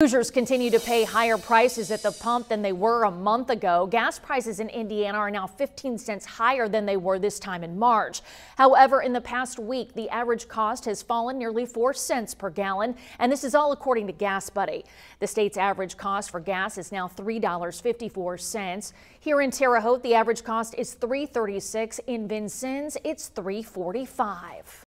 Hoosiers continue to pay higher prices at the pump than they were a month ago. Gas prices in Indiana are now 15 cents higher than they were this time in March. However, in the past week, the average cost has fallen nearly 4 cents per gallon, and this is all according to Gas Buddy. The state's average cost for gas is now $3.54. Here in Terre Haute, the average cost is $3.36. In Vincennes, it's $3.45.